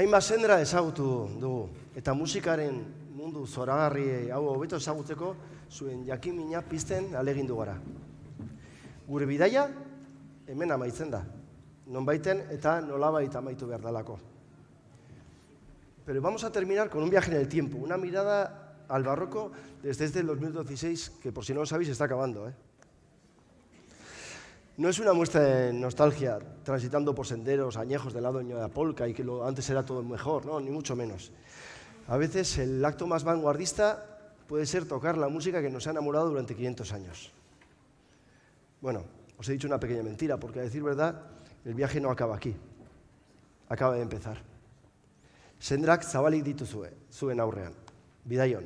Hainbat zendra ezagutu dugu, eta musikaren mundu zoragarri hau hobeto ezagutzeko zuen jakimina pizten alegindu gara. Gure bidaia hemen amaitzen da, nonbaiten eta nolabait amaitu behar dalako. Pero vamos a terminar con un viaje en el tiempo, una mirada al barroco desde el 2016, que por si no lo sabéis está acabando. ¿eh? No es una muestra de nostalgia, transitando por senderos añejos del lado de la polca y que antes era todo mejor, no, ni mucho menos. A veces el acto más vanguardista puede ser tocar la música que nos ha enamorado durante 500 años. Bueno, os he dicho una pequeña mentira, porque a decir verdad, el viaje no acaba aquí. Acaba de empezar. Sendrak zabalik dituzue, zuen aurrean. Bidaion.